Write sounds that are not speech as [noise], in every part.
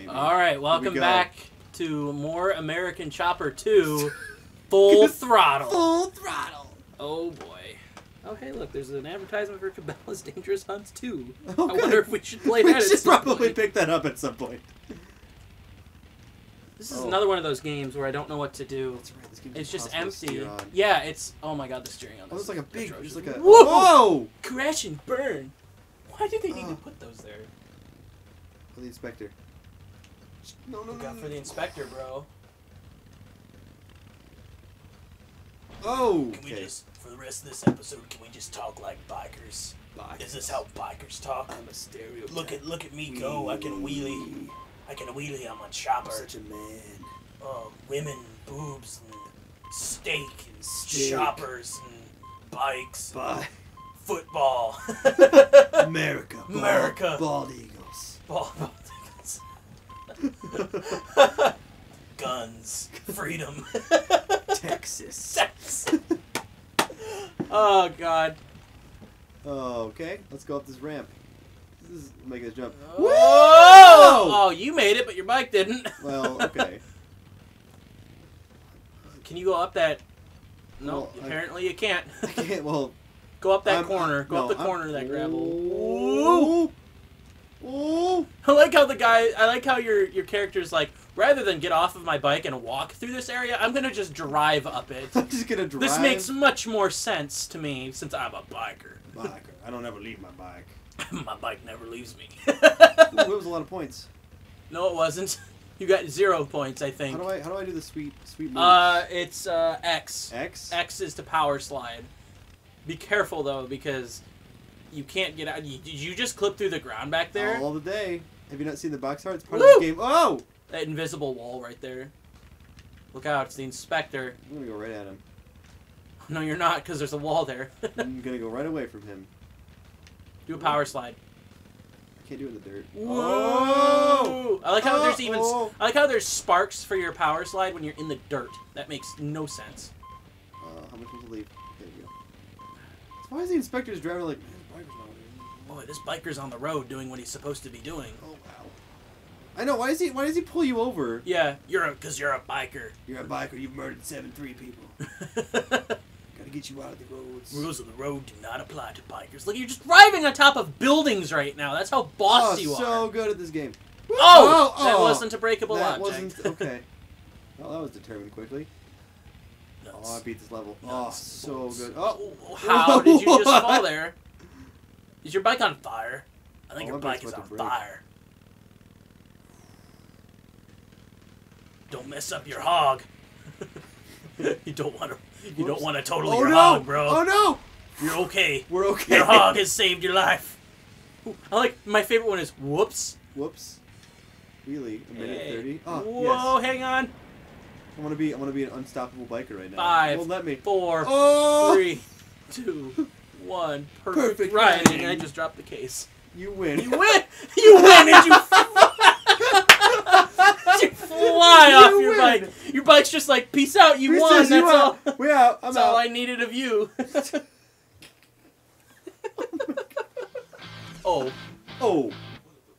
baby. All right, welcome go. back to more American Chopper 2 Full [laughs] Throttle. Full throttle. Oh boy. Oh hey, look, there's an advertisement for Cabela's Dangerous Hunts 2. Oh, I good. wonder if we should play We that at should probably point. pick that up at some point. This is Oh. another one of those games where I don't know what to do. Right. It's just to empty. Yeah, it's oh my god, the steering on Oh, this. there's like a big. atrocious. Like a. Whoa! Whoa! Crash and burn. Why do they need to Oh. put those there? For the inspector. No, no, Look no, out no, for the inspector, bro. Oh. Can we Okay. just, for the rest of this episode, can we just talk like bikers? Bye. Is this how bikers talk? I'm a stereo. Look at look at me go! I can wheelie. I can wheelie on my chopper. I'm such a man. Uh, women, boobs, and steak and Steak. choppers and bikes, Bye. football. [laughs] America. Bald, America. Bald eagles. Ball- [laughs] Guns, freedom, Texas. sex. [laughs] Oh god. Oh, okay. Let's go up this ramp. This is making us jump. Oh. Whoa! Whoa! Oh, you made it, but your bike didn't. [laughs] Well, okay. Can you go up that? No, Well, I- apparently you can't. I can't. Well, go up that I'm- corner. Go no, up the I'm- corner of that gravel. Ooh. Ooh. I like how the guy. I like how your your character's like. Rather than get off of my bike and walk through this area, I'm gonna just drive up it. [laughs] I'm just gonna drive. This makes much more sense to me since I'm a biker. Biker. I don't ever leave my bike. [laughs] My bike never leaves me. Ooh, that [laughs] was a lot of points. no, it wasn't. You got zero points, I think. How do I? How do I do the sweet sweet move? Uh, it's uh X. X. X is to power slide. Be careful though, because you can't get out. You, did you just clip through the ground back there? All the day. Have you not seen the box art? It's part Woo! of this game. Oh! That invisible wall right there. Look out! It's the inspector. I'm gonna go right at him. [laughs] No, you're not, because there's a wall there. [laughs] I'm gonna go right away from him. Do a power slide. I can't do it in the dirt. Whoa! I like how there's even. Oh! I like how there's sparks for your power slide when you're in the dirt. That makes no sense. Uh, how much was to leave? There you go. Why is the inspector's driver like? Boy, this biker's on the road doing what he's supposed to be doing. Oh wow. I know. Why is he? Why does he pull you over? Yeah, you're a, cause you're a biker. You're a biker. You've murdered seven three people. [laughs] Gotta get you out of the roads. Rules of the road do not apply to bikers. Look, you're just driving on top of buildings right now. That's how boss oh, you so are. good at this game. Oh, oh, Oh, that oh. wasn't a breakable that object. wasn't [laughs] okay. Well, that was determined quickly. Nuts. Oh, I beat this level. Oh, so good. Oh, Oh, How did you just fall [laughs] there? Is your bike on fire? I think your bike is on fire. Don't mess up your hog. [laughs] you don't want to. You don't want to total oh your no! hog, bro. Oh no! You're okay. We're okay. Your hog has saved your life. I like my favorite one is whoops. Whoops. Really? A minute Hey. thirty. Oh Whoa, yes. hang on. I want to be. I want to be an unstoppable biker right now. Five. Won't let me. Four, Oh! three, two, [laughs] one. Perfect, Perfect riding. riding. And I just dropped the case. You win. You win. [laughs] You win, and you. [laughs] you fly off You your bike. Your bike's just like, peace out. You Who won. says That's you all. out? We out. I'm That's all. I needed of you. [laughs] oh, Oh.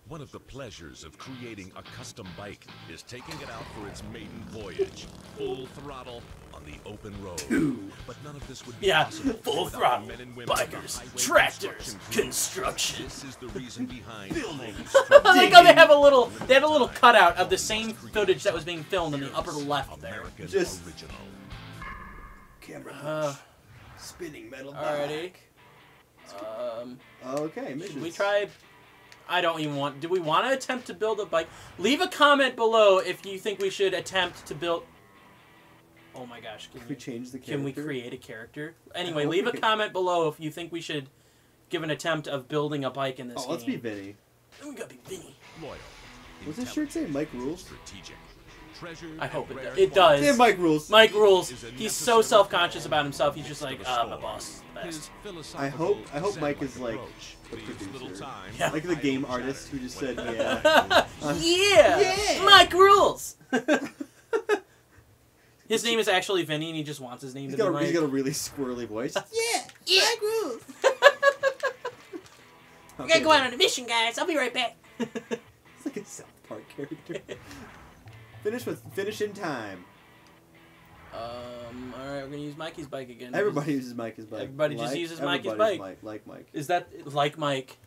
One of the pleasures of creating a custom bike is taking it out for its maiden voyage, full throttle on the open road. But none of this would be Yeah, possible full throttle, men and women Bikers, tractors, construction construction. crew. This is the reason behind building. [laughs] I like how they have a little. They have a little cutout of the same footage that was being filmed in the upper left there. American Just- original. Camera Uh, Spinning metal. alrighty. Um, Okay. Missions. should we try? I don't even want. Do we want to attempt to build a bike? Leave a comment below if you think we should attempt to build. Oh my gosh! Can Can we we, change the Character? can we create a character? Anyway, hope leave we a can- comment below if you think we should give an attempt of building a bike in this Oh, game. let's be Vinny. We gotta be Vinny. Loyal. What's this shirt say? Mike rules. Strategic. I hope and it does. It does. Yeah, Mike rules. Mike rules. He's so self-conscious about himself. He's just like, next ah, the my boss is the His best. I hope- I hope Mike is like approach the producer. Yeah. Like the [laughs] game artist who just said, yeah. [laughs] Yeah. Yeah. Mike rules. [laughs] His name is actually Vinny, and he just wants his name He's to got, be a, Mike. he's got a really squirrely voice. [laughs] yeah, yeah. Mike rules. [laughs] Okay, on a mission, guys. I'll be right back. [laughs] It's like a South park character. finish with finish in time. Um. All right, we're gonna use Mikey's bike again. Everybody uses Mike's bike. Everybody just uses Mikey's bike. Mike, like Mike. Is that like Mike?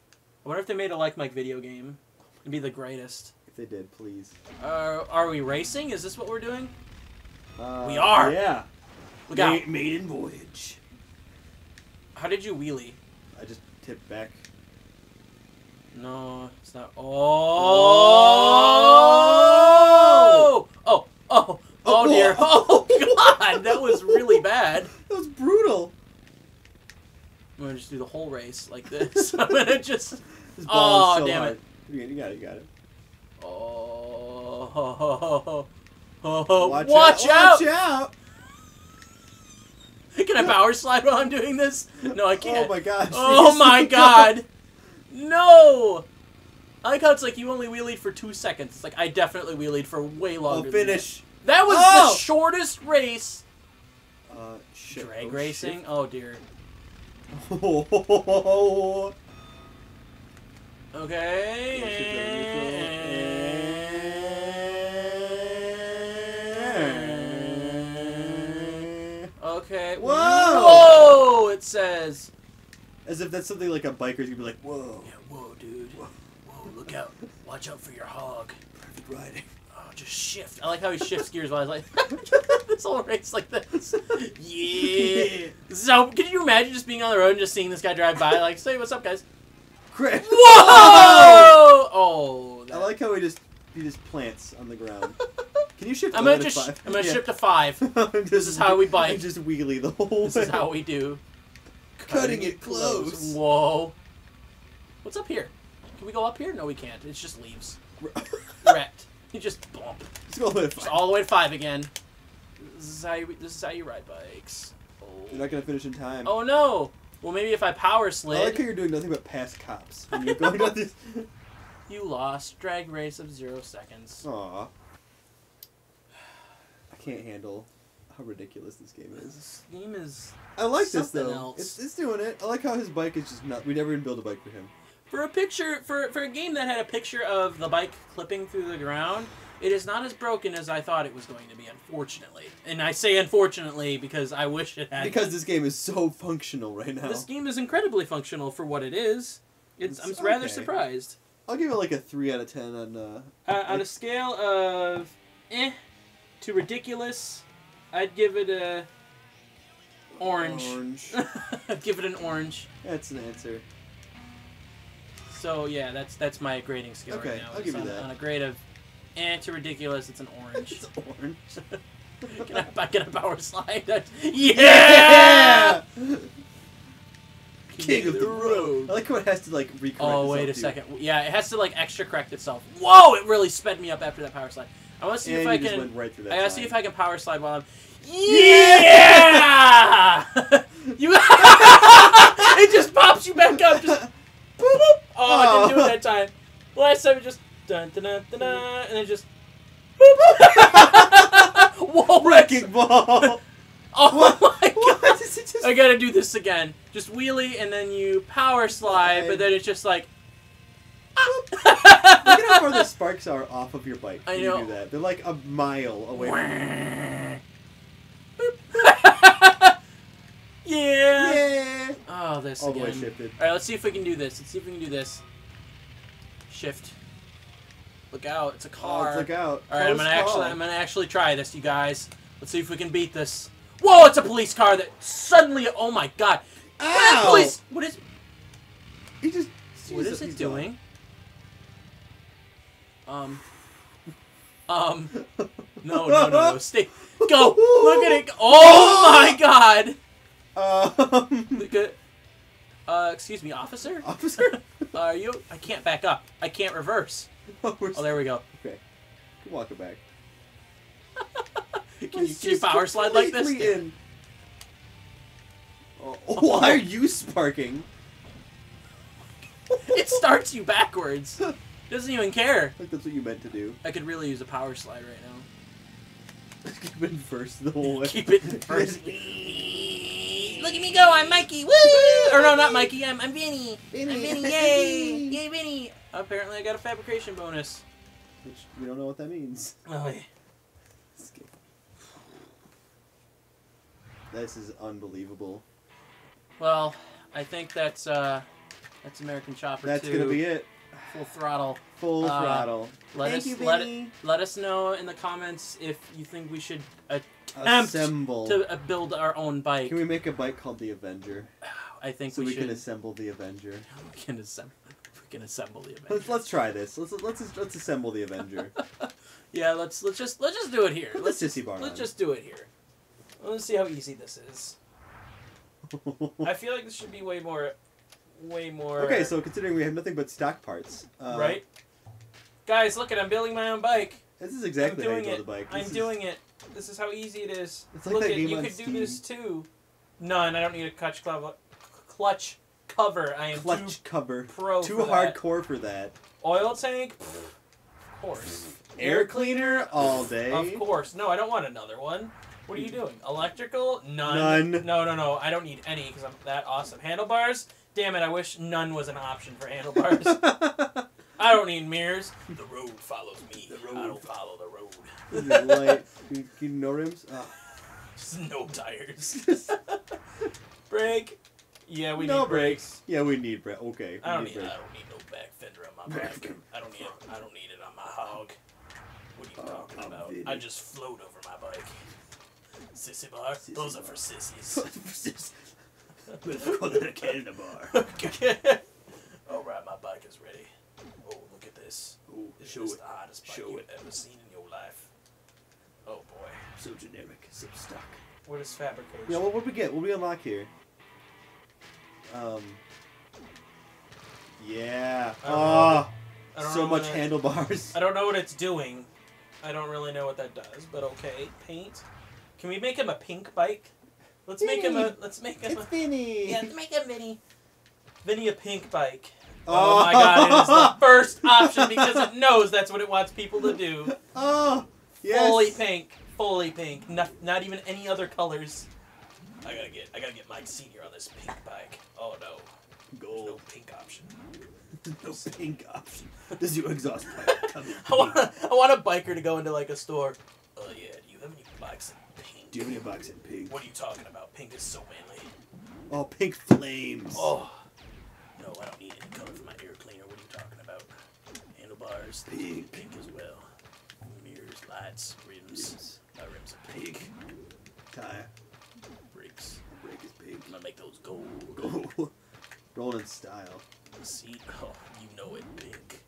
I wonder if they made a like Mike video game. It'd be the greatest. If they did, please. Uh, are we racing? Is this what we're doing? Uh, We are. Yeah. Look out! Maiden voyage. How did you wheelie? I just tipped back. No, it's not. Oh! Oh! Oh! Oh dear! Oh [laughs] God! That was really bad. [laughs] That was brutal. I'm gonna just do the whole race like this. [laughs] I'm gonna just. Oh, so damn hard. it. You got it. You got it. Oh! Ho. Watch, Watch out! Watch out! [laughs] Can I power slide while I'm doing this? No, I can't. Oh my gosh. [laughs] Oh [laughs] my god! No! I like how it's like you only wheelied for two seconds. It's like I definitely wheelied for way Oh, longer. than finish. That, that was Oh! the shortest race. Uh, shit. Drag Oh, racing? Oh dear. Oh, Okay. It says. As if that's something like a biker's gonna be like, whoa. Yeah, whoa, dude. Whoa, whoa look out. Watch out for your hog. Perfect riding. Oh, just shift. I like how he shifts gears while he's like, [laughs] this whole race like this. Yeah. So, could you imagine just being on the road and just seeing this guy drive by, like, say, what's up, guys? Crit. Whoa! Oh, I like how he just he just plants on the ground. [laughs] Can you shift? I'm gonna just, five? I'm gonna Yeah. shift to five. [laughs] This is how we bike. I'm just wheelie the whole This way. is how we do. Cutting it close. Whoa. What's up here? Can we go up here? No, we can't. It's just leaves. [laughs] Wrecked. You just bump. Let's go with Just all the way to five again. This is how you, this is how you ride bikes. You're Oh. not gonna finish in time. oh no! Well, maybe if I power I like how you're doing nothing but pass cops when you're going this. [laughs] you lost. Drag race of zero seconds. Aw. I can't handle how ridiculous this game is. This game is I like this though. else. It's, it's doing it. I like how his bike is just not. We never even build a bike for him. for a picture for for a game that had a picture of the bike clipping through the ground. It is not as broken as I thought it was going to be, unfortunately. And I say unfortunately because I wish it had. Because this game is so functional right now. this game is incredibly functional for what it is. It's, I'm It's rather surprised. I'll give it like a three out of ten on. Uh, Uh, on a scale of eh to ridiculous, I'd give it a orange. Orange. [laughs] I'd give it an orange. That's an answer. So yeah, that's that's my grading scale Okay, right now. I'll It's give you on, that. On a grade of eh to ridiculous, it's an orange. It's orange. [laughs] can, I, can I power slide? [laughs] yeah! King of the road. I like how it has to like recorrect. Oh wait a too. second. Yeah, it has to like extra correct itself. Whoa! It really sped me up after that power slide. I want to see And if I can. right through that I gotta see if I can power slide while I'm. Yeah! [laughs] you. [laughs] it just pops you back up. Just. Boop, boop. Oh, I didn't do it that time. Last time it just dun dun dun dun, dun and then just. Boop. [laughs] Whoa! Wrecking ball. Oh my god! what just? I gotta do this again. Just wheelie and then you power slide, but then it's just like. [laughs] Look at how far the sparks are off of your bike. I know. You do that. They're like a mile away. from you. [laughs] yeah. Yeah. Oh, this All the again. way shifted. All right, let's see if we can do this. Let's see if we can do this. Shift. Look out! It's a Oh, car. look out. All right, I'm gonna call. actually, I'm gonna actually try this, you guys. Let's see if we can beat this. Whoa! It's a police car that suddenly. Oh my god! Ow! police. What is? He just. What is it doing? Um. Um. No, no, no, no. Stay. Go. Look at it. Oh my god. Um. Look at. Uh, excuse me, officer. Officer. [laughs] Are you? I can't back up. I can't reverse. [laughs] oh, Oh, there we go. Okay. Can walk it back. [laughs] Can you, can you power slide like this? in. Oh, why are you sparking? It starts you backwards. Doesn't even care. Like that's what you meant to do. I could really use a power slide right now. [laughs] Keep it in first the whole way. Keep it in first. [laughs] Look at me go! I'm Mikey. Woo! Or no, not Mikey. I'm I'm Vinny. I'm Vinny. Vinny. [laughs] Yay! Yay, Vinny! Apparently, I got a fabrication bonus. which we don't know what that means. Oh, yeah. This is unbelievable. Well, I think that's uh, that's American Chopper That's 2. gonna be it. Full throttle. Full Uh, throttle. Let Thank us you, let, it, let us know in the comments if you think we should attempt Assemble. to uh, build our own bike. Can we make a bike called the Avenger? [sighs] I think So we, we, should. can assemble the Avenger. [laughs] we can assemble. We can assemble the Let's let's try this. Let's let's let's assemble the Avenger. [laughs] Yeah, let's let's just let's just do it here. Put Let's sissy bar let's on. just do it here. Let's see how easy this is. [laughs] I feel like this should be way more, way more. okay, so considering we have nothing but stock parts, uh, right, guys, look at I'm building my own bike. This is exactly I'm how you doing build a bike. I'm This is- doing it. This is how easy it is. It's like Look that at game you on could do this too. None. I don't need a clutch cover. Clutch cover. I am too clutch cover. pro. Too for that. hardcore for that. Oil tank. Of course. Air cleaner all day. Of course. No, I don't want another one. What are you doing? Electrical? None. None. No, no, no. I don't need any because I'm that awesome. Handlebars? Damn it! I wish none was an option for handlebars. [laughs] I don't need mirrors. The road follows me. The I don't follow the road. Is it light? [laughs] You, you no rims? Oh. Just no tires. [laughs] Brake? Yeah, we no need brakes. Yeah, we need brakes. Okay. I don't need need. I don't need no back fender on my Back bike. I don't need. I don't need it on my hog. What are you Oh, talking I'm about? kidding. I just float over my bike. Sissy bar. Sissy Those are for sissies. Let's call it a Canada bar. [laughs] All right, my bike is ready. Oh, look at this. Ooh, This show is it. the hottest bike Show you've it. ever seen in your life. Oh boy. So generic, so stuck. What is fabrication? Yeah, what would we get? What would we unlock here? Um. Yeah. Oh, don't know. I don't so much what it- handlebars. I don't know what it's doing. I don't really know what that does, but okay. Paint. Can we make him a pink bike? Let's make him a. Let's make him It's a. Vinny. Yeah, let's make him Vinny. Vinny a pink bike. Oh, oh my god, it is the [laughs] first option because it knows that's what it wants people to do. Oh, yes. Fully pink. Fully pink. Not, not even any other colors. I gotta get I gotta get Mike Senior on this pink bike. Oh no. There's no Gold. pink option. [laughs] No pink option. Does your exhaust pipe [laughs] come in I want pink? I want a biker to go into like a store. Oh yeah, do you have any bikes in pink? Do you have any box in pink? What are you talking about? Pink is so manly. Oh, pink flames. Oh. No, I don't need any color for my air cleaner. What are you talking about? Handlebars, Pink. pink as well. Mirrors, lights, rims. Yes. My rims are pink. Pink. Tire. Brakes. Brake is pink. I'm gonna make those gold. Oh. [laughs] Rolling style. Seat, oh, you know it, pink.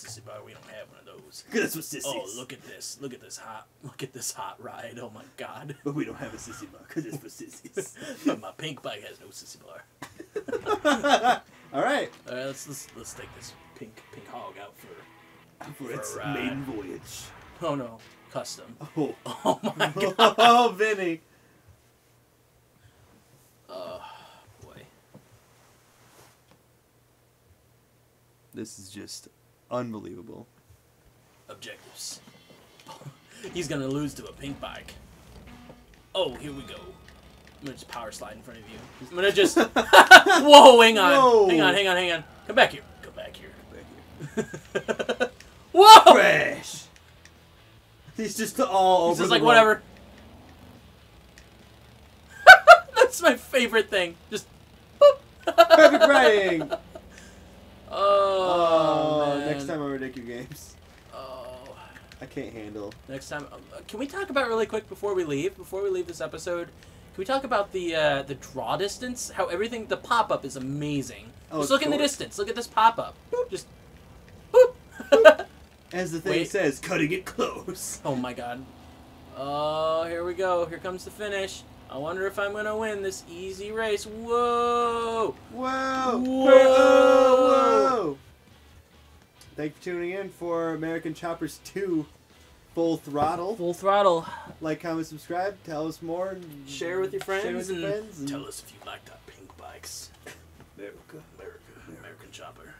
Sissy bar, we don't have one of those. [laughs] That's what sissies. Oh, look at this! Look at this hot! [laughs] Look at this hot ride! Oh my god! [laughs] But we don't have a sissy bar because it's for sissies. but my pink bike has no sissy bar. All right. All right, let's let's let's take this pink pink hog out for. for its For a ride. maiden voyage. Oh no, custom. Oh. Oh my god! oh, Vinny. Oh boy. This is just unbelievable. Objectives. [laughs] He's gonna lose to a pink bike. Oh, here we go. I'm gonna just power slide in front of you. I'm gonna just. [laughs] Whoa, hang on. Whoa. Hang on, hang on, hang on. Come back here. Come back here. Back here. [laughs] Whoa! Crash! He's just all He's over. just the like, road. whatever. That's my favorite thing. Just. Perfect riding. Oh, Oh, man. next time take your games. Oh. I can't handle. Next time, uh, can we talk about really quick before we leave? Before we leave this episode, can we talk about the uh, the draw distance? How everything, the pop up is amazing. Oh, Just look in the distance. Look at this pop up. Just. Boop. [laughs] As the thing Wait. says, Cutting it close. [laughs] oh my god. Oh, here we go. Here comes the finish. I wonder if I'm gonna win this easy race. Whoa! Whoa! Whoa! Whoa! Thank you for tuning in for American Choppers 2 Full Throttle. Full throttle. Like, comment, subscribe, tell us more. and Share with your friends Share with your friends. and- Tell us if you liked our pink bikes. America. America, American chopper.